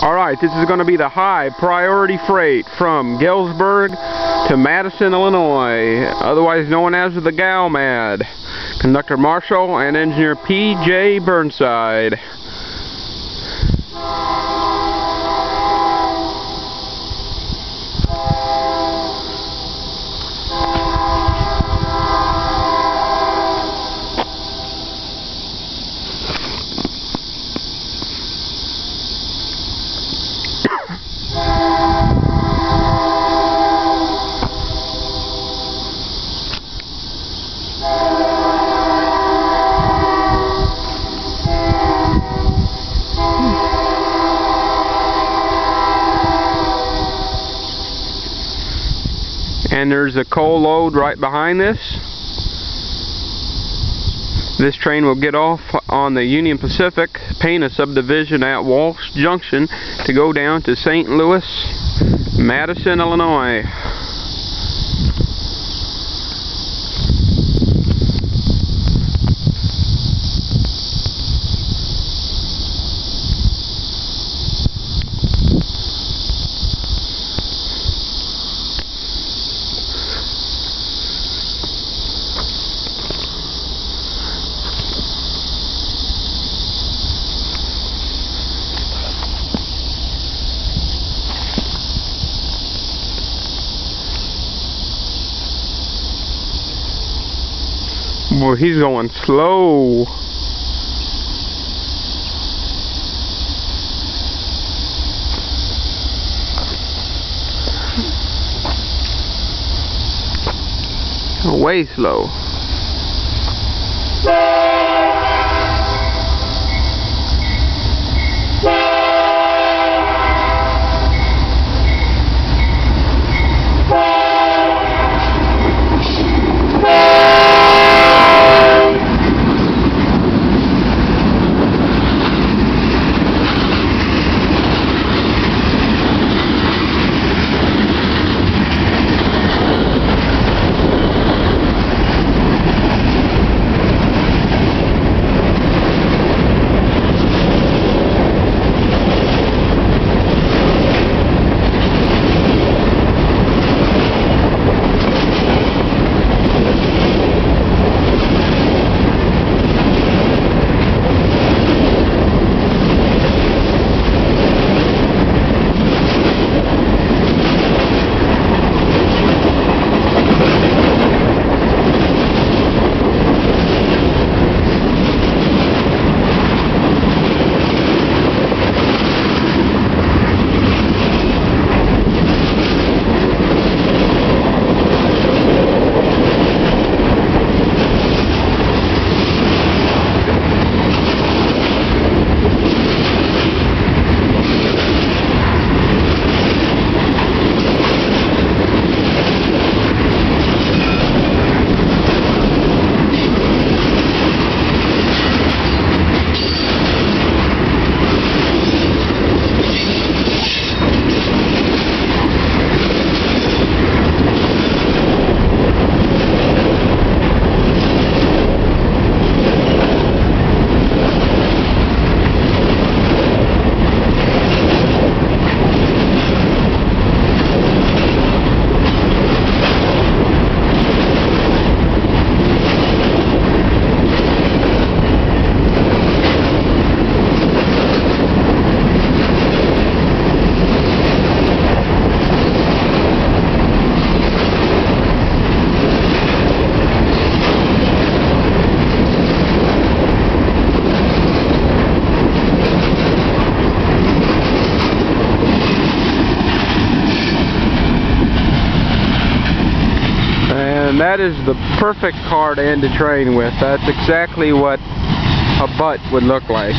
Alright, this is going to be the high priority freight from Galesburg to Madison, Illinois, otherwise known as the GalMad. Conductor Marshall and engineer P.J. Burnside. And there's a coal load right behind this. This train will get off on the Union Pacific, Pana subdivision at Walsh Junction to go down to St. Louis, Madison, Illinois. Boy, he's going slow. Way slow. And that is the perfect car to end a train with. That's exactly what a butt would look like.